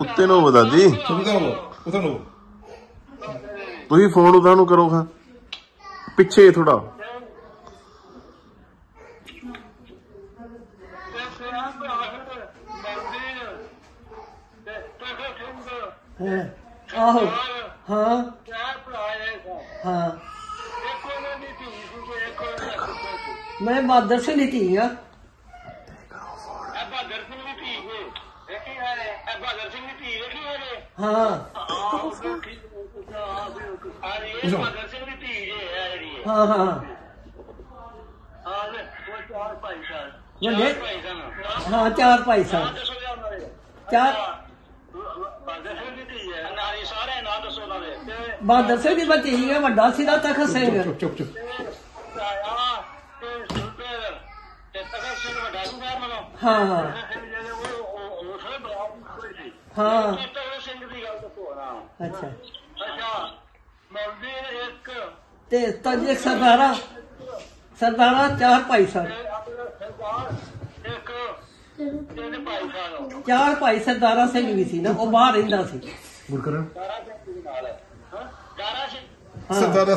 ਉੱਤੇ ਨੂੰ ਬਤਾ ਜੀ ਉਧਰ ਨੂੰ ਤੁਸੀਂ ਫੋਨ ਉਦਾਂ ਨੂੰ ਕਰੋ ਹਾਂ। ਪਿੱਛੇ ਥੋੜਾ ਹਾਂ? ਆਹੋ। ਹਾਂ। ਹਾਂ। ਮੈਂ ਬਾਦਰ ਸਿੰਘ ਦੀ ਧੀ ਆ। ਹਾਂ? ਹਾਂ ਹਾਂ। ਵੱਡੇ ਹਾਂ ਚਾਰ ਭਾਈ ਸਨ। ਚਾਰ ਬਾਦਰ ਸਿੰਘ ਦੀ ਬੱਚੀ ਹੈ। ਵੱਡਾ ਸੀ ਦਾ ਤਖਤ ਸਿੰਘ ਚੁੱਪ ਚੁੱਪ ਚੁੱਪ। ਹਾਂ ਹਾਂ। ਹਾਂ। ਅੱਛਾ। ਤੇ ਤਜ ਸਰਦਾਰਾ ਸਰਦਾਰਾ ਚਾਰ ਭਾਈ ਸਨ। ਚਾਰ ਭਾਈ ਸਰਦਾਰਾ ਸਿੰਘ ਵੀ ਸੀ ਨਾ ਉਹ ਬਾਹਰ ਰਹਿੰਦਾ ਸੀ। ਗੁਰਕਰਨ ਹਾਂ। ਸਰਦਾਰ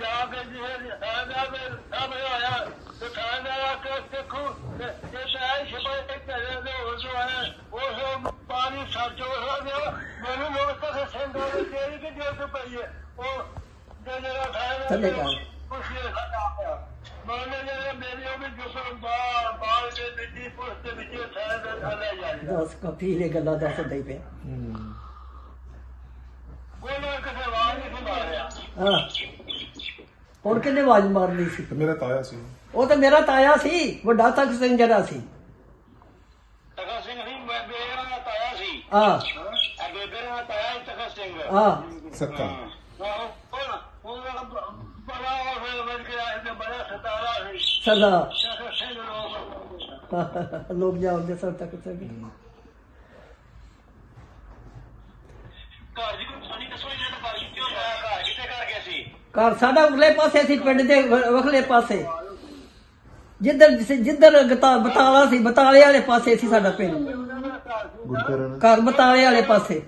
ਦਾ ਸਰਦਾਰ ਹੁਣ ਮੈਂ ਬਾਦਰ ਸਿੰਘ ਦੀ- ਹਾਂ ਆਹ, ਹਾਂ ਪਾਣੀ ਸੱਚ ਹੋ ਗਿਆ ਮੈਨੂੰ ਲੋਕ ਤਾਂ ਸੰਗੋ ਦੇ ਤੇਰੀ ਕਿ ਜੋ ਤੇ ਪਈ ਹੈ ਉਹ ਜਿਹੜਾ ਖਾਇਆ ਥੱਲੇ ਕਰ। ਕੁਛ ਨਹੀਂ ਖਾਇਆ ਮੈंने ਜਿਹੜੇ ਮੇਰੀ ਉਹ ਵੀ ਜੁਸਰ ਬਾਲ ਬਾਲ ਦੇ ਮਿੱਟੀ ਪੁੱਤ ਦੇ ਵਿੱਚ ਸਾਰਾ ਦਾ ਥੱਲੇ ਜਾਈ ਦੱਸ ਕਪੀ ਲੈ ਗੱਲਾਂ ਦੱਸ ਦਈ ਪਿਆ ਕੋਈ ਨਾ ਕਿਸੇ ਵਾਰ ਨਹੀਂ ਸੀ ਮਾਰਿਆ ਹਾਂ ਹੁਣ ਕਿੰਨੇ ਆਵਾਜ਼ ਮਾਰਨੀ ਸੀ? ਤੇ ਮੇਰਾ ਤਾਇਆ ਸੀ। ਉਹ ਤਾਂ ਮੇਰਾ ਤਾਇਆ ਸੀ ਵੱਡਾ ਤਖਤ ਸਿੰਘ ਜਿਹੜਾ ਸੀ। ਤਖਤ ਸਿੰਘ ਸੀ ਮੈਂ ਬੇਗਾ ਦਾ ਤਾਇਆ ਸੀ। ਆ ਆ ਬੇਬੇ ਦਾ ਤਾਇਆ ਸੀ ਤਖਤ ਸਿੰਘ। ਆ ਸੱਤਾ ਉਹ ਉਹ ਉਹ ਬੜਾ ਉਹ ਫਿਰ ਬਣ ਕੇ ਆਇਆ ਤੇ ਬੜਾ ਸਤਾਰਾ ਸੀ। ਤਖਤ ਸਿੰਘ ਲੋਕ। ਲੋਕ ਜਾਉਂਦੇ ਸਰ ਤਖਤ ਸਿੰਘ ਘਰ ਦੀ ਕੋਈ ਸਾਨੀ ਦੱਸੋ ਜਿਹੜਾ ਬਾਰੀ ਕਿਉਂ ਹੋਇਆ ਘਰ ਕਿੱਥੇ ਕਰ ਗਿਆ ਸੀ ਘਰ ਸਾਡਾ ਉਰਲੇ ਪਾਸੇ ਸੀ ਪਿੰਡ ਦੇ ਵਖਲੇ ਪਾਸੇ। ਜਿੱਧਰ ਜਿੱਧਰ ਗਤਾ ਬਤਾਲਾ ਸੀ ਬਤਾਲੇ ਵਾਲੇ ਪਾਸੇ ਸੀ ਸਾਡਾ ਪਿੰਡ। ਘਰ ਬਤਾਲੇ ਵਾਲੇ ਪਾਸੇ।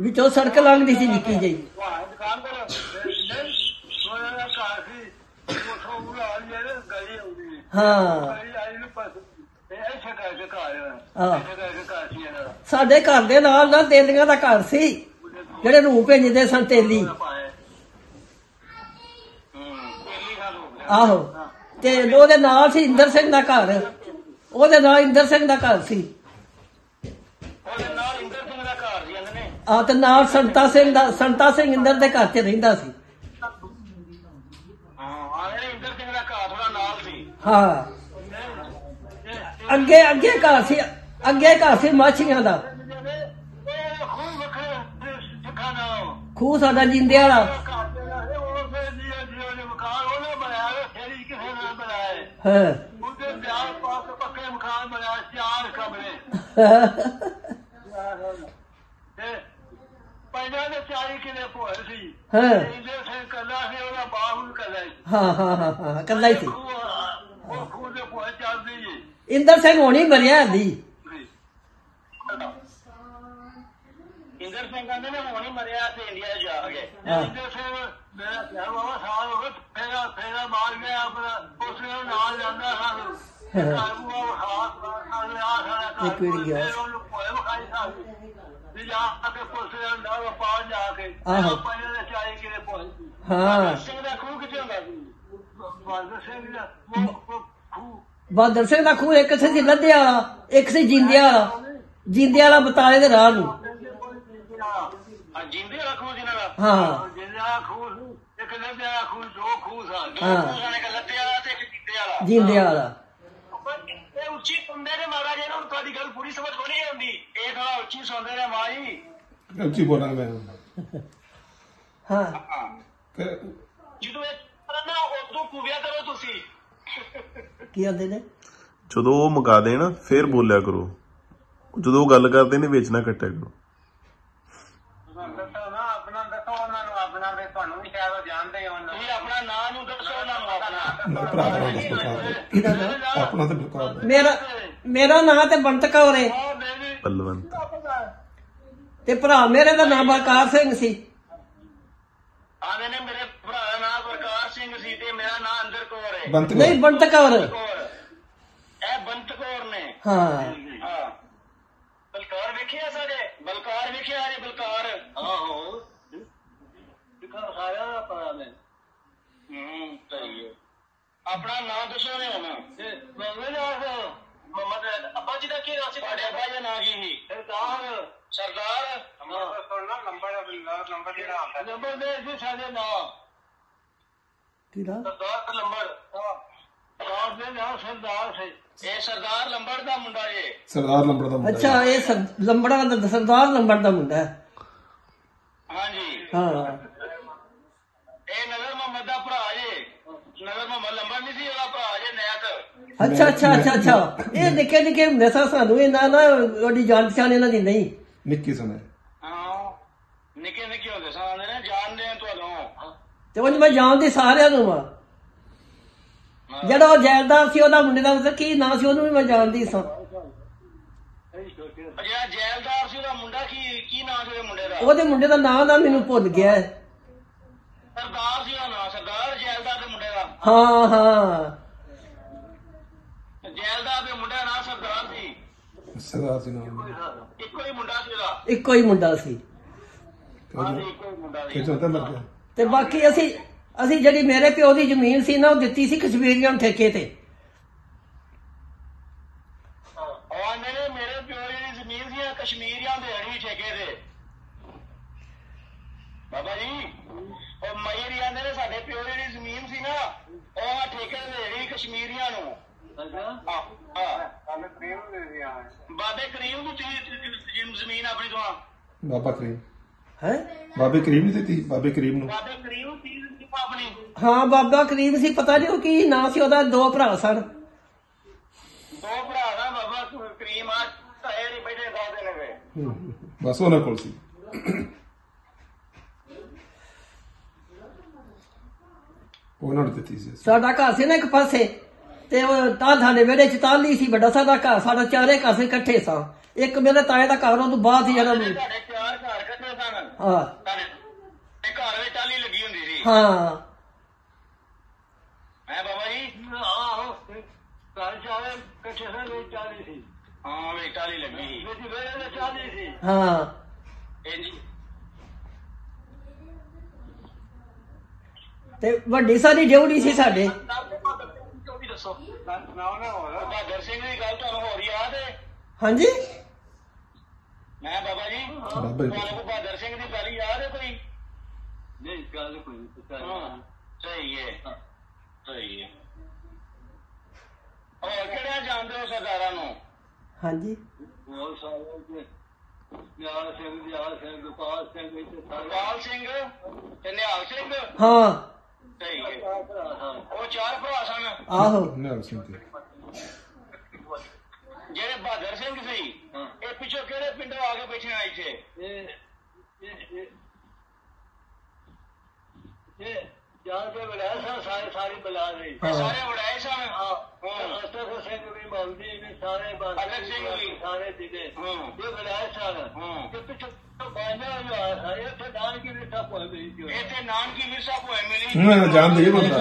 ਵਿੱਚੋਂ ਸੜਕ ਲੰਘਦੀ ਸੀ ਨਿੱਕੀ ਜਿਹੀ। ਹਾਂ। ਸਾਡੇ ਘਰ ਦੇ ਨਾਲ ਨਾ ਤੇਲੀਆਂ ਦਾ ਘਰ ਸੀ। ਜਿਹੜੇ ਰੂਹ ਭੇਜਦੇ ਸਨ ਤੇਲੀ। ਆਹੋ। ਤੇ ਉਹਦੇ ਨਾਲ ਸੀ ਇੰਦਰ ਸਿੰਘ ਦਾ ਘਰ। ਉਹਦੇ ਨਾਲ ਇੰਦਰ ਸਿੰਘ ਦਾ ਘਰ ਸੀ। ਉਹਦੇ ਨਾਲ ਇੰਦਰ ਸਿੰਘ ਦਾ ਘਰ ਸੀ ਇਹਨਾਂ ਆ ਤੇ ਨਾਲ ਸੰਤਾ ਸਿੰਘ ਦਾ ਸੰਤਾ ਸਿੰਘ ਇੰਦਰ ਦੇ ਘਰ ਤੇ ਰਹਿੰਦਾ ਸੀ। ਹਾਂ। ਅੱਗੇ ਅੱਗੇ ਘਰ ਸੀ ਅੱਗੇ ਘਰ ਸੀ ਮਾਛੀਆਂ ਦਾ ਉਹ ਖੂਬ ਵੱਖਰੇ ਸਿੱਖਾਂ ਖੂਹ ਸਾਡਾ ਜਿੰਦੇ ਵਾਲਾ। ਹਾਂ ਉਹਦੇ ਵਿਆਹ ਪਾ ਕੇ ਪੱਕੇ ਮਕਾਨ ਬਣਾਇਆ ਚਾਰ ਕਮਰੇ। ਪਹਿਲਾਂ ਦੇ ਚਾਰੀ ਕਿਲੇ ਭੋਏ ਸੀ। ਹਾਂ। ਇਹਦੇ ਸੇ ਕੱਲਾ ਸੀ ਉਹਦਾ ਬਾਹੂ ਕੱਲਾ ਸੀ। ਹਾਂ ਹਾਂ ਹਾਂ ਹਾਂ ਕੱਲਾ ਹੀ ਸੀ। ਉਹ ਉਹ ਖੂਹ ਦੇ ਭੋਏ ਚੱਲਦੀ ਜੀ ਇੰਦਰ ਸਿੰਘ ਹੋਣੀ ਮਰਿਆ ਦੀ ਇੰਦਰ ਸਿੰਘ ਕਹਿੰਦੇ ਨੇ ਹੁਣੀ ਮਰਿਆ ਤੇ ਇੰਡੀਆ ਜਾ ਹਾਂ। ਇੰਦਰ ਸਿੰਘ ਮੇਰਾ ਪਿਆਰ ਬਾਬਾ ਸਾਲ ਹੋ ਗਏ ਫੇਰਾ ਫੇਰਾ ਮਾਰ ਗਿਆ ਆਪਣਾ ਉਸ ਨੇ ਨਾਲ ਜਾਂਦਾ ਸਾਨੂੰ ਇੱਕ ਵਾਰੀ ਗਿਆ। ਆਹੋ। ਹਾਂ। ਬਹਾਦਰ ਸਿੰਘ ਦਾ ਖੂਹ ਇੱਕ ਸੀ? ਲੱਦੇ ਵਾਲਾ ਇੱਕ ਸੀ ਜਿੰਦੇ ਵਾਲਾ ਜਿੰਦੇ ਵਾਲਾ ਬਤਾਲੇ ਦੇ ਰਾਹ ਨੂੰ। ਜਿੰਦੇ ਵਾਲਾ ਖੂਹ ਦਾ? ਹਾਂ। ਜਿੰਦੇ ਵਾਲਾ ਖੂਹ ਇੱਕ ਵਾਲਾ ਦੋ ਖੂਹ ਸਨ ਹਾਂ। ਇੱਕ ਵਾਲਾ ਤੇ ਇੱਕ ਜਿੰਦੇ ਵਾਲਾ। ਜਿੰਦੇ ਵਾਲਾ। ਪਰ ਇਹ ਉੱਚੀ ਸੁਣਦੇ ਨੇ ਮਹਾਰਾਜ ਇਹਨਾਂ ਨੂੰ ਤੁਹਾਡੀ ਗੱਲ ਪੂਰੀ ਸਮਝ ਕੋਈ ਨਹੀਂ ਆਉਂਦੀ ਇਹ ਥੋੜਾ ਉੱਚੀ ਸੁਣਦੇ ਨੇ ਮਾਂ ਜੀ। ਉੱਚੀ ਬੋਲਾਂਗਾ ਮੈਂ ਹਾਂ। ਜਦੋਂ ਇਹ ਕਰਨਾ ਉਦੋਂ ਕੁਵਿਆ ਕਰੋ ਤੁਸੀਂ। ਕੀ ਆਂਦੇ ਨੇ? ਜਦੋਂ ਉਹ ਮੁਕਾ ਦੇਣ ਫਿਰ ਬੋਲਿਆ ਕਰੋ। ਜਦੋਂ ਉਹ ਗੱਲ ਕਰਦੇ ਨੇ ਵਿੱਚ ਨਾ ਕੱਟਿਆ ਕਰੋ ਦੱਸੋ ਨਾ ਆਪਣਾ ਦੱਸੋ ਉਹਨਾਂ ਨੂੰ ਆਪਣਾ ਤੇ ਤੁਹਾਨੂੰ ਵੀ ਸ਼ਾਇਦ ਉਹ ਜਾਣਦੇ ਹੋ ਤੁਸੀਂ ਆਪਣਾ ਨਾਂ ਨੂੰ ਦੱਸੋ ਉਹਨਾਂ ਨੂੰ ਆਪਣਾ ਮੇਰਾ ਭਰਾ ਦਾ ਨਾਮ ਬਲਕਾਰ ਕਿਹਦਾ ਨਾਂ? ਆਪਣਾ ਤਾਂ ਬਲਕਾਰ ਦਾ ਮੇਰਾ ਮੇਰਾ ਨਾਂ ਤੇ ਬੰਤ ਕੌਰ ਹੈ ਪਲਵੰਤ। ਤੇ ਭਰਾ ਮੇਰੇ ਦਾ ਨਾਮ ਬਲਕਾਰ ਸਿੰਘ ਸੀ। ਆਨੇ ਨੇ ਮੇਰੇ ਭਰਾ ਦਾ ਨਾਮ ਪ੍ਰਕਾਸ਼ ਸਿੰਘ ਸੀ ਤੇ ਮੇਰਾ ਨਾਮ ਅੰਦਰ ਕੌਰ ਹੈ ਬੰਤ ਨਹੀਂ ਬੰਤ ਕੌਰ। ਕੌਰ। ਇਹ ਬੰਤ ਕੌਰ ਨੇ। ਹਾਂ। ਹਾਂ। ਬਲਕਾਰ ਵੇਖਿਆ ਸਾਡੇ? ਬਲਕਾਰ ਵੇਖਿਆ ਜੀ ਬਲਕਾਰ? ਆਹੋ। ਦਿਖਾ ਸਾਰਾ ਪਤਾ ਮੈਂ ਹੂੰ ਸਹੀ ਹੈ। ਆਪਣਾ ਨਾਮ ਦੱਸੋ ਨੇ ਹੁਣ ਤੇ ਮੰਗੇ ਨਾ ਮਮਾ ਦੇ ਅੱਬਾ ਜੀ ਦਾ ਕੀ ਨਾਮ ਸੀ? ਤੁਹਾਡੇ ਅੱਬਾ ਜੀ ਦਾ ਨਾਮ ਕੀ ਸੀ? ਸਰਦਾਰ। ਸਰਦਾਰ? ਨੰਬਰ ਸੁਣਨਾ ਨੰਬਰ ਨੰਬਰ ਜਿਹੜਾ ਆਉਂਦਾ। ਨੰਬਰ ਦੇ ਜੀ ਸਾਡੇ ਨਾਮ ਕਿਹਦਾ? ਸਰਦਾਰ ਲੰਬੜ। ਸਰਦਾਰ ਦੇ ਨਾਮ ਸਰਦਾਰ ਸੀ। ਇਹ ਸਰਦਾਰ ਲੰਬੜ ਦਾ ਮੁੰਡਾ ਜੇ। ਸਰਦਾਰ ਲੰਬੜ ਦਾ ਮੁੰਡਾ ਅੱਛਾ ਇਹ ਸਰ- ਲੰਬੜਾ ਦਾ ਸਰਦਾਰ ਲੰਬੜ ਦਾ ਮੁੰਡਾ ਹੈ। ਹਾਂਜੀ। ਹਾਂ ਇਹ ਨਗਰ ਮੁਹੰਮਦ ਦਾ ਭਰਾ ਜੇ ਨਗਰ ਮੁਹੰਮਦ ਲੰਬੜ ਨਹੀਂ ਸੀ ਉਹਦਾ ਭਰਾ ਜੇ ਨੈਤ ਅੱਛਾ ਅੱਛਾ ਅੱਛਾ ਅੱਛਾ ਇਹ ਨਿੱਕੇ ਨਿੱਕੇ ਹੁੰਦੇ ਸਾਂ ਸਾਨੂੰ ਇਹਨਾਂ ਨਾ ਉਹਦੀ ਜਾਣ ਪਛਾਣ ਇਹਨਾਂ ਦੀ ਨਹੀਂ ਨਿੱਕੀ ਸੁਣੇ ਹਾਂ ਨਿੱਕੇ ਨਿੱਕੇ ਹੁੰਦੇ ਸਾਂ ਆਂਦੇ ਨੇ ਜਾਣਦੇ ਆ ਤੁਹਾਨੂੰ ਤੇ ਉਹ ਮੈਂ ਜਾਣਦੀ ਸਾਰਿਆਂ ਨੂੰ ਆ ਜਿਹੜਾ ਉਹ ਜੈਲਦਾਰ ਸੀ ਉਹਦਾ ਮੁੰਡੇ ਦਾ ਮਤਲਬ ਕੀ ਨਾਂ ਸੀ ਉਹਨੂੰ ਵੀ ਮੈਂ ਜਾਣਦੀ ਸਾਂ ਜਿਹੜਾ ਜੈਲਦਾਰ ਸੀ ਉਹਦਾ ਮੁੰਡਾ ਕੀ ਕੀ ਨਾਮ ਸੀ ਉਹਦੇ ਮੁੰਡੇ ਦਾ ਉਹਦੇ ਮੁੰਡੇ ਦਾ ਨਾਂ ਦਾ ਮੈਨੂੰ ਭੁੱਲ ਗਿਆ। ਸਰਦਾਰ ਸੀ ਉਹਦਾ ਨਾਮ ਸਰਦਾਰ ਜੈਲਦਾਰ ਦੇ ਮੁੰਡੇ ਦਾ ਹਾਂ ਹਾਂ ਜੈਲਦਾਰ ਦੇ ਮੁੰਡੇ ਦਾ ਨਾਮ ਸਰਦਾਰ ਸੀ। ਸਰਦਾਰ ਸੀ ਨਾਮ ਇੱਕੋ ਹੀ ਮੁੰਡਾ ਸੀ ਉਹਦਾ ਇੱਕੋ ਹੀ ਮੁੰਡਾ ਸੀ। ਹਾਂਜੀ ਇੱਕੋ ਹੀ ਮੁੰਡਾ ਸੀ। ਕਿ ਜੋ ਤਾਂ ਮਰ ਗਿਆ? ਤੇ ਬਾਕੀ ਅਸੀਂ ਅਸੀਂ ਜਿਹੜੀ ਮੇਰੇ ਪਿਓ ਦੀ ਜ਼ਮੀਨ ਸੀ ਨਾ ਉਹ ਦਿੱਤੀ ਸੀ ਕਸ਼ਮੀਰੀਆਂ ਨੂੰ ਠੇਕੇ ਤੇ। ਉਹ ਆਂਦੇ ਨੇ ਮੇਰੇ ਪਿਓ ਦੀ ਜ਼ਮੀਨ ਸੀ ਕਸ਼ਮੀਰੀਆਂ ਦੇ ਹੜੀ ਠੇਕੇ ਦੇ ਬਾਬਾ ਜੀ ਉਹ ਮਈਰੀ ਆਂਦੇ ਨੇ ਸਾਡੇ ਪਿਓ ਦੀ ਜਿਹੜੀ ਜ਼ਮੀਨ ਸੀ ਨਾ ਉਹ ਆ ਠੇਕੇ ਦੇ ਹੜੀ ਕਸ਼ਮੀਰੀਆਂ ਨੂੰ। ਬਾਬੇ ਕਰੀਮ ਦੇ ਦਿਆ ਬਾਬੇ ਕਰੀਮ ਨੂੰ ਤੁਸੀਂ ਜ਼ਮੀਨ ਆਪਣੀ ਤੋਂ ਬਾਬਾ ਕਰੀਮ। ਹੈ? ਬਾਬੇ ਕਰੀਮ ਨਹੀਂ ਦਿੱਤੀ? ਬਾਬੇ ਕਰੀਮ ਨੂੰ। ਬਾਬੇ ਕਰੀਮ ਨੂੰ ਦਿੱਤੀ ਆਪਣੀ? ਹਾਂ ਬਾਬਾ ਕਰੀਮ ਸੀ ਪਤਾ ਨਹੀਂ ਉਹ ਕੀ ਨਾਂ ਸੀ ਉਹਦਾ ਦੋ ਭਰਾ ਸਨ। ਦੋ ਭਰਾ ਦਾ ਬਾਬਾ ਕਰੀਮ ਆ ਨਹੀਂ ਬੈਠੇ ਦਾਦੇ ਨੇ। ਬਸ ਉਹਨਾਂ ਕੋਲ ਸੀ। ਉਹਨਾਂ ਨੂੰ ਦਿੱਤੀ ਸੀ। ਸਾਡਾ ਘਰ ਸੀ ਨਾ ਇੱਕ ਪਾਸੇ। ਤੇ ਉਹ ਤਾਂ ਸਾਡੇ ਵਿਹੜੇ ਚ ਤਾਲੀ ਸੀ ਵੱਡਾ ਸਾਡਾ ਘਰ ਸਾਡਾ ਚਾਰੇ ਘਰ ਸੀ ਇਕੱਠੇ ਸਾਂ। ਇੱਕ ਮੇਰੇ ਤਾਏ ਦਾ ਘਰ ਉਹ ਤੋਂ ਬਾਅਦ ਸੀ ਜਿਹੜਾ ਤੁਹਾਡੇ ਚਾਰ ਘਰ ਕੱਟੇ ਸਨ ਹਾਂ। ਤੁਹਾਡੇ ਤੇ ਘਰ ਵਿੱਚ ਟਾਲੀ ਲੱਗੀ ਹੁੰਦੀ ਸੀ। ਹਾਂ। ਹੈ ਬਾਬਾ ਜੀ? ਆਹੋ ਘਰ ਚਾਰੇ ਇਕੱਠੇ ਸਨ ਵਿੱਚ ਟਾਲੀ ਸੀ। ਹਾਂ ਵਿੱਚ ਟਾਲੀ ਲੱਗੀ। ਸੀ ਵਿੱਚ ਵੇਲੇ ਵਿੱਚ ਟਾਲੀ ਸੀ। ਹਾਂ। ਇੰਜੀ ਤੇ ਵੱਡੀ ਸਾਰੀ ਡਿਊਟੀ ਸੀ ਸਾਡੇ। ਦੱਸੋ। ਨਾ ਨਾ ਹੋਰ ਬਹਾਦਰ ਸਿੰਘ ਦੀ ਗੱਲ ਤੁਹਾਨੂੰ ਹੋ ਰਹੀ ਆ ਤੇ। ਹਾਂਜੀ? ਮੈਂ ਬਾਬਾ ਜੀ ਬਾਬਾ ਜੀ। ਤੁਹਾਨੂੰ ਬਹਾਦਰ ਸਿੰਘ ਦੀ ਗੱਲ ਯਾਦ ਹੈ ਕੋਈ? ਨਹੀਂ ਗੱਲ ਕੋਈ ਨਹੀਂ ਸਹੀ ਹੈ। ਸਹੀ ਹੈ। ਹੋਰ ਕਿਹੜਾ ਜਾਣਦੇ ਹੋ ਸਰਦਾਰਾਂ ਨੂੰ? ਹਾਂਜੀ। ਹੋਰ ਸਾਰੇ ਨਿਹਾਲ ਸਿੰਘ ਨਿਹਾਲ ਸਿੰਘ ਗੋਪਾਲ ਸਿੰਘ ਗੋਪਾਲ ਸਿੰਘ ਤੇ ਨਿਹਾਲ ਸਿੰਘ? ਹਾਂ। ਸਹੀ ਹੈ ਉਹ ਚਾਰ ਭਰਾ ਸਨ ਆਹੋ ਨਿਹਾਲ ਸਿੰਘ ਤੇ ਜਿਹੜੇ ਬਹਾਦਰ ਸਿੰਘ ਸੀ ਇਹ ਪਿੱਛੋਂ ਕਿਹੜੇ ਪਿੰਡੋਂ ਆ ਕੇ ਬੈਠੇ ਆ ਇੱਥੇ ਇਹ ਇਹ ਯਾਰ ਦੇ ਬੜਾਏ ਸਨ ਸਾਰੇ ਸਾਰੀ ਬਲਾ ਦੇ ਸਾਰੇ ਬੜਾਏ ਸਨ ਹਾਂ ਅਸਤਰ ਸਿੰਘ ਵੀ ਮੰਨਦੀ ਵੀ ਸਾਰੇ ਅਲਗ ਸਿੰਘ ਵੀ ਸਾਰੇ ਦਿਨੇ ਇਹ ਬੜਾਏ ਸਨ ਤੇ ਪਿੱਛੋਂ ਕੀ ਵਿਰਸਾ ਕੀ ਵਿਰਸਾ ਹਾਂ, ਜਾਣਦੇ ਇਹ ਬੰਦਾ।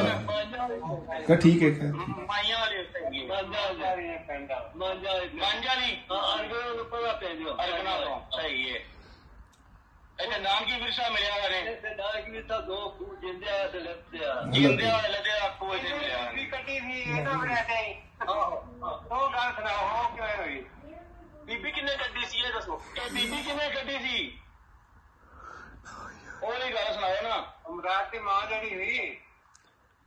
ਕਹ ਠੀਕ ਹੈ ਕਹ ਮਾਈਆਂ ਵਾਲੇ ਉੱਤੇ ਮਾਂਜਾ ਵਾਲੀ ਪਿੰਡਾ ਮਾਂਜਾ ਮਾਂਜਾ ਵਾਲੀ ਹਾਂ ਅਰਗਨਾ ਨੂੰ ਪਤਾ ਪੈ ਜੋ ਅਰਗਨਾ ਤੋਂ ਸਹੀ ਹੈ। ਇੱਥੇ ਨਾਮ ਕੀ ਵਿਰਸਾ ਮਿਲਿਆ ਕਰੇ ਇੱਥੇ ਨਾਲ ਕੀ ਤਾਂ ਦੋ ਖੂਹ ਜਿੰਦੇ ਆ ਤੇ ਲੱਤੇ ਆ। ਜਿੰਦੇ ਵਾਲੇ ਲੱਦੇ ਆਪਕੋ ਇੱਥੇ ਮਿਲਿਆ ਵੀ ਕੱਟੀ ਸੀ ਇਹ ਤਾਂ ਬਣਾ ਤੇ ਉਹ ਗੱਲ ਸੁਣਾਓ ਕਿਵੇਂ ਹੋਈ? ਬੀਬੀ ਕਿੰਨੇ ਕੱਢੀ ਸੀ ਇਹ ਦੱਸੋ ਇਹ ਬੀਬੀ ਕਿੰਨੇ ਕੱਢੀ ਸੀ ਉਹ ਨਹੀਂ ਗੱਲ ਸੁਣਾਓ ਨਾ ਅਮਰਾਤ ਦੀ ਮਾਂ ਜਿਹੜੀ ਹੋਈ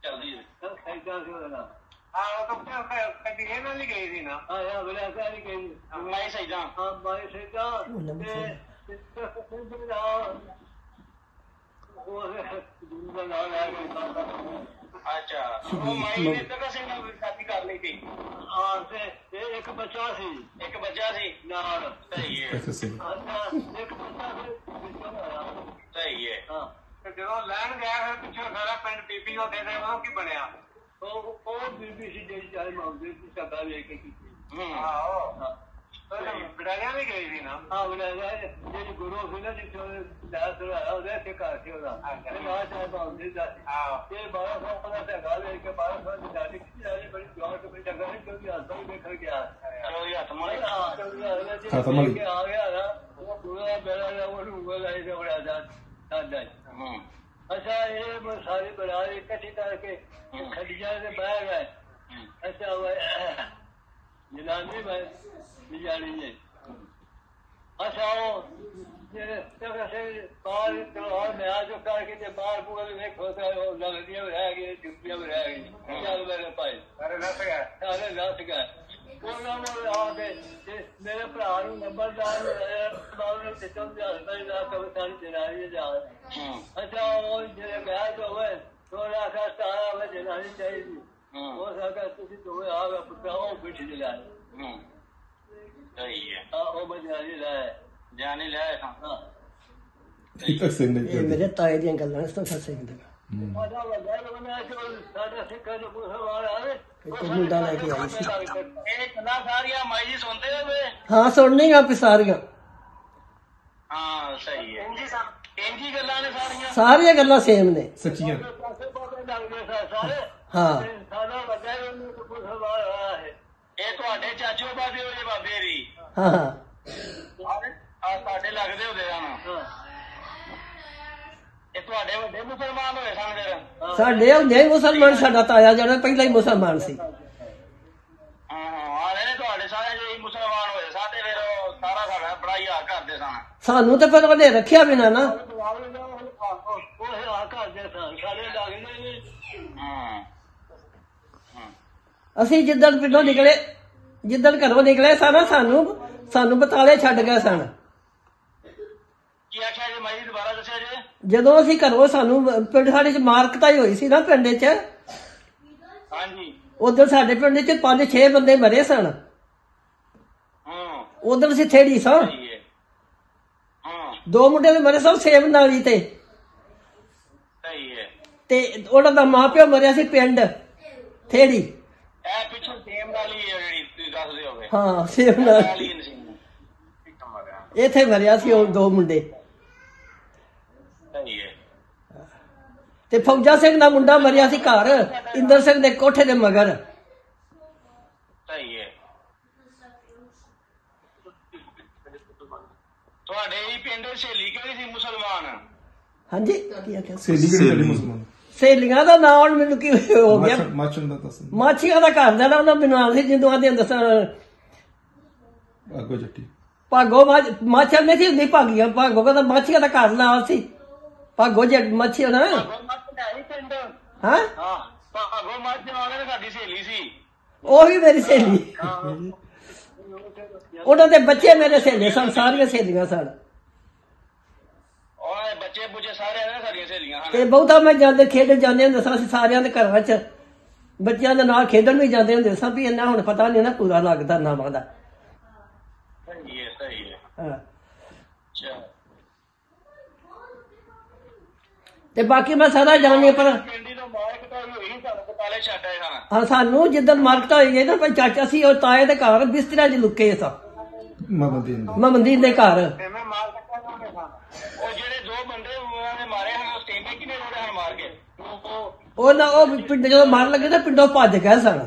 ਚੱਲਦੀ ਹੈ ਤਾਂ ਖੈਦਾ ਸੀ ਉਹਦਾ ਨਾਮ ਆ ਉਹ ਤਾਂ ਫਿਰ ਕੱਟੀ ਇਹਨਾਂ ਲਈ ਗਈ ਸੀ ਨਾ ਆ ਯਾ ਬਲੇ ਆਸਾ ਨਹੀਂ ਕਹੀ ਮੈਂ ਸਹੀਦਾ ਹਾਂ ਬਾਈ ਸੇਦਾ ਤੇ ਉਹ ਦੁਨੀਆ ਨਾਲ ਆ ਗਈ ਅੱਛਾ ਉਹ ਮਾਈ ਨੇ ਤਾਂ ਸਿੰਘ ਨਾਲ ਸ਼ਾਦੀ ਕਰ ਲਈ ਸੀ ਹਾਂ ਤੇ ਇਹ ਇੱਕ ਬੱਚਾ ਸੀ ਇੱਕ ਬੱਚਾ ਸੀ ਨਾਲ ਸਹੀ ਹੈ ਐਸੇ ਸੇ ਅੱਛਾ ਇੱਕ ਬੱਚਾ ਸੀ ਵਿੱਚੋਂ ਆਇਆ। ਸਹੀ ਹੈ ਹਾਂ ਤੇ ਜਦੋਂ ਲੈਣ ਗਿਆ ਫਿਰ ਪਿੱਛੋਂ ਸਾਰਾ ਪਿੰਡ ਬੀਬੀ ਉਹ ਦੇ ਦੇ ਉਹ ਕੀ ਬਣਿਆ ਉਹ ਉਹ ਬੀਬੀ ਸੀ ਜਿਹੜੀ ਚਾਹੇ ਮੰਗਦੇ ਸੀ ਸਭਾ ਵੇਖ ਕੇ ਕੀਤੀ ਹੂੰ ਆਹੋ ਹਾਂ ਬੜਾਇਆ ਵੀ ਗਈ ਸੀ ਨਾ ਹਾਂ ਬਣਾ ਜਿਹੜੀ ਗੁਰੂ ਸੀ ਨਾ ਜਿੱਥੋਂ ਦਾਸ ਹੋਇਆ ਉਹਦੇ ਤੇ ਘਰ ਸੀ ਉਹਦਾ ਤੇ ਨਾ ਚਾਹੇ ਮੰਗਦੇ ਦਾ ਸੀ ਆਹੋ ਇਹ ਬਾਰਾਂ ਸਾਲ ਦਾ ਤੇ ਗੱਲ ਹੈ ਕਿ ਬਾਰਾਂ ਸਾਲ ਦੀ ਦਾਦੀ ਕਿੱਥੇ ਆ ਰਹੀ ਬੜੀ ਜਵਾਨ ਤੇ ਬੜੀ ਜਗ੍ਹਾ ਨਹੀਂ ਕਿਉਂਕਿ ਹੱਥ ਵੀ ਵੇਖਣ ਗਿਆ ਚਲੋ ਜੀ ਹੱਥ ਮਾਰੇ ਹੱਥ ਮਲ। ਕੇ ਆ ਗਿਆ ਨਾ ਉਹ ਪੂਰਾ ਬੇੜਾ ਦਾ ਉਹ ਨੂੰ ਗੋਲ ਆਈ ਤੇ ਬੜਾ ਦਾ ਸਾਡਾ ਹੂੰ ਅੱਛਾ ਇਹ ਮੈਂ ਸਾਰੀ ਬਣਾ ਇਕੱਠੀ ਕਰਕੇ ਖੜੀਆਂ ਦੇ ਬਹਿ ਗਏ ਹੂੰ। ਅੱਛਾ ਉਹ ਜਨਾਨੀ ਮੈਂ ਬਿਜਾੜੀ ਨੇ ਅੱਛਾ ਉਹ ਜਿਹੜੇ ਤੇਰੇ ਸੇ ਬਾਹਰ ਤੋਂ ਮੈਂ ਆ ਜੋ ਕਰਕੇ ਤੇ ਬਾਹਰ ਬੁਗਲ ਵੇਖੋ ਤਾਂ ਉਹ ਲੱਗਦੀਆਂ ਰਹਿ ਗਈ ਜੁੱਤੀਆਂ ਵੀ ਰਹਿ ਗਈ ਚੱਲ ਮੇਰੇ ਭਾਈ ਅਰੇ ਨਾ ਪਿਆ ਸਾਰੇ ਲੱਤ ਗਏ ਉਹਨਾਂ ਨੂੰ ਆ ਕੇ ਤੇ ਮੇਰੇ ਭਰਾ ਨੂੰ ਨੰਬਰਦਾਰ ਬਾਹਰ ਨੂੰ ਤੇ ਚੰਦ ਹਸਪਤਾਲ ਦਾ ਕਵਸਾਨ ਜਨਾਰੀ ਜਾ ਹੂੰ ਅੱਛਾ ਉਹ ਜਿਹੜੇ ਵਿਆਹ ਤੋਂ ਹੋਏ ਥੋੜਾ ਖਾ ਸਾਰਾ ਵੇ ਜਨਾਨੀ ਚਾਹੀਦੀ ਹੂੰ। ਤੁਸੀਂ ਦੋਵੇਂ ਉਹ ਬਿਠ ਸਹੀ ਆ ਉਹ ਬਜਾਰੀ ਜਾਣੇ ਇਹ ਨਹੀਂ ਮੇਰੇ ਤਾਏ ਦੀਆਂ ਗੱਲਾਂ ਨੇ ਸਭ ਸੱਚੇ ਹੁੰਦੇ ਉਹਦਾ ਲੱਗਾ ਲਗਣਾ ਕਿ ਸਾਡਾ ਸਿੱਖਾਂ ਦੇ ਮੁਸਲਮਾਨ ਆਵੇ। ਇੱਕ ਮੁੰਡਾ ਲੈ ਕੇ ਆਈ ਸੀ। ਇਹ ਗੱਲਾਂ ਸਾਰੀਆਂ ਮਾਈ ਜੀ ਸੁਣਦੇ ਹੋ ਵੇ? ਹਾਂ ਸੁਣਨੀ ਆ ਸਾਰੀਆਂ। ਹਾਂ ਸਹੀ ਹੈ। ਇੰਜੀ ਗੱਲਾਂ ਨੇ ਸਾਰੀਆਂ। ਸਾਰੀਆਂ ਗੱਲਾਂ ਸੇਮ ਨੇ। ਸੱਚੀਆਂ। ਪਾਸੇ ਪਾਸੇ ਲੱਗਦੇ ਸਾ- ਸਾਰੇ। ਹਾਂ। ਤੇ ਸਾਡਾ ਲੱਗਾ ਉਹਨੂੰ ਕਿ ਮੁਸਲਮਾਨ ਆਇਆ ਹੈ ਇਹ ਤੁਹਾਡੇ ਚਾਚੋ ਬਾਬੇ ਹੋ ਜੇ ਬਾਬੇ ਦੀ। ਹਾਂ। ਹਾਂ ਆ ਸਾਡੇ ਲੱਗਦੇ ਹੁੰਦੇ ਹਾਂ। ਇਹ ਤੁਹਾਡੇ ਵੱਡੇ ਮੁਸਲਮਾਨ ਹੋਏ ਸਨ ਸਾਡੇ ਹੁੰਦੇ ਹੀ ਮੁਸਲਮਾਨ ਸਾਡਾ ਤਾਇਆ ਜਿਹੜਾ ਪਹਿਲਾਂ ਹੀ ਮੁਸਲਮਾਨ ਸੀ। ਆ ਹੋਏ ਸਾਡੇ ਸਾਡਾ ਸਨ। ਸਾਨੂੰ ਤਾਂ ਫਿਰ ਉਹਨੇ ਰੱਖਿਆ ਵੀ ਨਾ ਨਾ ਉਹ ਆ ਕਰਦੇ ਸਾਂ ਸਾਰੇ ਲੱਗਦੇ ਨੇ ਹਾਂ ਅਸੀਂ ਜਿੱਦਣ ਪਿੰਡੋਂ ਨਿਕਲੇ ਜਿੱਦਣ ਘਰੋਂ ਨਿਕਲੇ ਸਾਰਾ ਸਾਨੂੰ ਸਾਨੂੰ ਬਤਾਲੇ ਛੱਡ ਗਏ ਸਨ। ਕੀ ਆਖਿਆ ਜੀ ਮਾਈ ਜੀ ਦੁਬਾਰਾ ਦੱਸਿਆ ਜੇ? ਜਦੋਂ ਅਸੀਂ ਘਰੋਂ ਸਾਨੂੰ ਪਿੰਡ ਸਾਡੇ ਚ ਮਾਰਕਤਾਈ ਹੋਈ ਸੀ ਨਾ ਪਿੰਡ 'ਚ ਹਾਂਜੀ। ਸਾਡੇ ਪਿੰਡ 'ਚ ਪੰਜ ਛੇ ਬੰਦੇ ਮਰੇ ਸਨ। ਹਾਂ। ਉਧਰ ਅਸੀਂ ਥੇੜੀ ਸਾਂ। ਹੈ। ਹਾਂ। ਦੋ ਮੁੰਡੇ ਦੇ ਮਰੇ ਸਨ ਸੇਮ ਨਾਲੀ ਤੇ। ਸਹੀ ਹੈ। ਤੇ ਉਹਨਾਂ ਦਾ ਮਾਪਿਓ ਮਰਿਆ ਸੀ ਪਿੰਡ ਥੇੜੀ। ਇਹ ਪਿੱਛੋਂ ਸੇਮ ਵਾਲੀ ਹੈ ਜਿਹੜੀ ਤੁਸੀਂ ਦੱਸਦੇ ਹੋਵੇ ਹਾਂ ਸੇਮ ਨਾਲ। ਵਾਲੀ ਨਹੀਂ ਠੀਕ ਮਰਿਆ ਇੱਥੇ ਮਰਿਆ ਸੀ ਉਹ ਦੋ ਮੁੰਡੇ। ਸਹੀ ਹੈ। ਤੇ ਫੌਜਾ ਸਿੰਘ ਦਾ ਮੁੰਡਾ ਮਰਿਆ ਸੀ ਘਰ ਇੰਦਰ ਸਿੰਘ ਦੇ ਕੋਠੇ ਦੇ ਮਗਰ। ਸਹੀ ਹੈ। ਤੁਹਾਡੇ ਹੀ ਪਿੰਡ ਸਹੇਲੀ ਕਿਹੜੀ ਸੀ ਮੁਸਲਮਾਨ? ਹਾਂਜੀ। ਕੀ ਆਖਿਆ? ਸੇਲੀ ਕਿਹੜੀ ਮੁਸਲਮਾਨ ਸੇਲੀਆਂ ਦਾ ਨਾਂ ਹੁਣ ਮੈਨੂੰ ਕੀ ਹੋ ਗਿਆ? ਦਾ ਦੱਸ ਮਾਛੀਆਂ ਦਾ ਘਰ ਦਾ ਨਾ ਉਹਨਾਂ ਮੈਨੂੰ ਆਂਦੇ ਜਿੰਦੋਂ ਆਂਦੇ ਦੱਸਣ ਅੱਗੋ ਜੱਟੀ। ਭਾਗੋ ਮਾਛਾ ਨਹੀਂ ਸੀ ਹੁੰਦੀ ਭਾਗੀਆਂ ਭਾਗੋ ਕਹਿੰਦਾ ਮਾਛੀਆਂ ਦਾ ਘਰ ਨਾਲ ਸੀ। ਭਾਗੋ ਜੇ ਮਾਛੀਆਂ ਨਾ? ਹੈ ਭਾਗੋ ਮੱਝ ਵਾਲੇ ਨੇ ਸਾਡੀ ਸਹੇਲੀ ਸੀ। ਉਹ ਵੀ ਮੇਰੀ ਸਹੇਲੀ। ਉਹਨਾਂ ਦੇ ਬੱਚੇ ਮੇਰੇ ਸਹੇਲੇ ਸਨ ਸਾਰੀਆਂ ਸਹੇਲੀਆਂ ਸਨ। ਉਹਨਾਂ ਦੇ ਬੱਚੇ ਬੁੱਚੇ ਸਾਰੇ ਨੇ ਸਾਡੀਆਂ ਸਹੇਲੀਆਂ ਹਨ? ਤੇ ਬਹੁਤਾ ਮੈਂ ਜਾਂਦੇ ਖੇਡਣ ਜਾਂਦੇ ਹੁੰਦੇ ਸਾਂ ਅਸੀਂ ਸਾਰਿਆਂ ਦੇ ਘਰਾਂ 'ਚ। ਬੱਚਿਆਂ ਦੇ ਨਾਲ ਖੇਡਣ ਵੀ ਜਾਂਦੇ ਹੁੰਦੇ ਸਾਂ ਵੀ ਇੰਨਾ ਹੁਣ ਪਤਾ ਨਹੀਂ ਨਾ ਪੂਰਾ ਲੱਗਦਾ ਨਾਵਾਂ ਦਾ ਸਹੀ ਹੈ ਸਹੀ ਹੈ। ਹਾਂ। ਅੱਛਾ। ਤੇ ਬਾਕੀ ਮੈਂ ਸਾਰਾ ਜਾਣੀ ਪਰ ਪਿੰਡੀ ਤੋਂ ਮਾਰ ਕਟਾਈ ਹੋਈ ਸਾਨੂੰ ਪਤਾਲੇ ਛੱਡ ਆਏ ਸਨ ਹਾਂ ਸਾਨੂੰ ਜਿੱਦਣ ਮਾਰਕਟ ਹੋਈ ਗਈ ਨਾ ਭਾਈ ਚਾਚਾ ਸੀ ਉਹ ਤਾਏ ਦੇ ਘਰ ਬਿਸਤਰਿਆਂ 'ਚ ਲੁੱਕੇ ਸਾਂ। ਮਾਮਾ ਦੀਨ ਦਾ। ਮੈਂ ਮੰਦੀਰ ਦੇ ਘਰ। ਤੇ ਮੈਂ ਮਾਰ ਕੱਟਿਆ ਨਾ ਉਹਨੇ ਸਾਂ ਉਹ ਜਿਹੜੇ ਦੋ ਬੰਦੇ ਉਹਨਾਂ ਨੇ ਮਾਰੇ ਹਨ ਉਸ ਟੀਮ ਕਿਨੇ ਰੋੜੇ ਹਨ ਮਾਰ ਕੇ ਉਹ ਨਾ ਉਹ ਪਿੰਡ ਜਦੋਂ ਮਾਰਨ ਲੱਗੇ ਤਾਂ ਪਿੰਡੋਂ ਭੱਜ ਗਏ ਸਨ